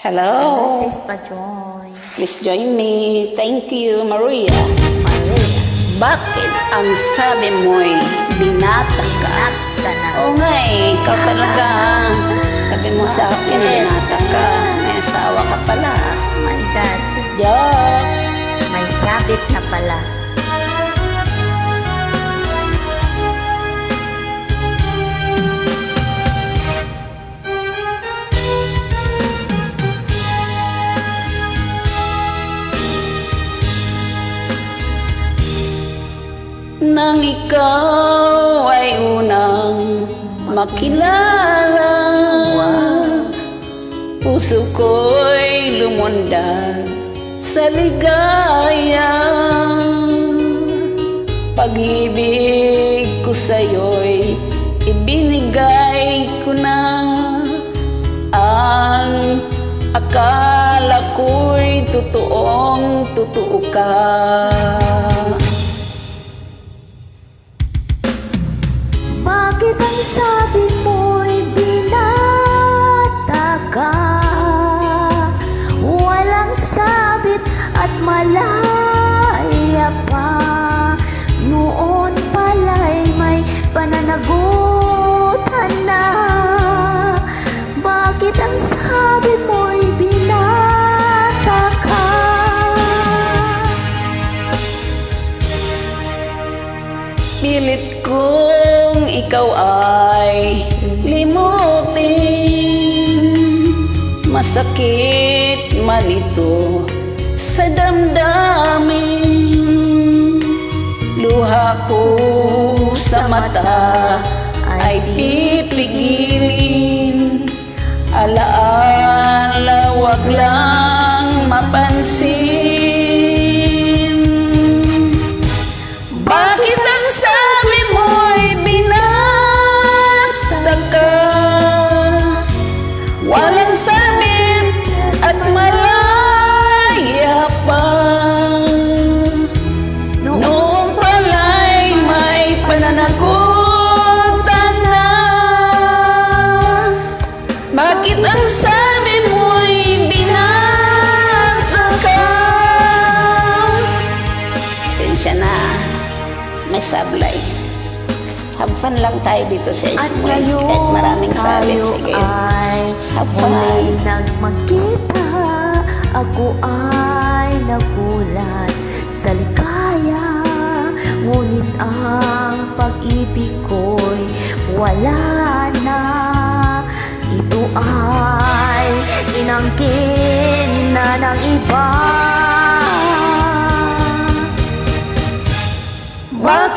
Hello. Sis Pajoy. Please join me. Thank you, Maria. Maria. Bakit ang sabi mo'y binata ka? Nakta na. Oo nga eh, ikaw talaga. Sabi mo sa akin, binata Nang ikaw ay unang makilala. Puso ko'y lumundag sa ligaya. Pag-ibig ko sa'yo'y ibinigay ko na. Ang akala ko'y totoong totoo ka Bakit ang sabi mo'y binata ka? Walang sabit at malaya pa Noon pala'y may pananagutan ikaw ay limutin Masakit man ito sa damdamin. Luha ko sa mata ay pipigilin. Alaala wag lang mapansin sablay. Have fun lang tayo dito sa At Ismoy. ngayon Kahit maraming sabit, tayo sige. ay Have fun. muli nagmagkita Ako ay nagulat sa likaya Ngunit ang pag-ibig ko'y wala na Ito ay inangkin na ng iba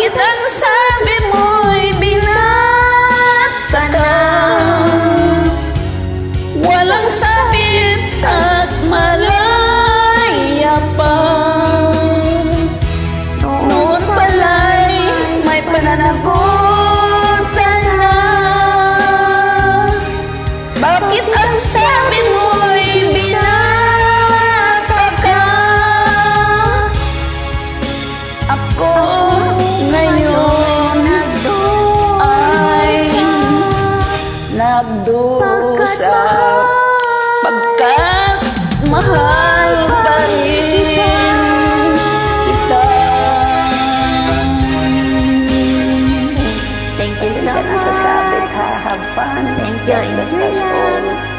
Bakit ang nagdusa Pagkat mahal pa rin kita Thank you so much. Ang sasabit ha, have. Thank you. Enjoy.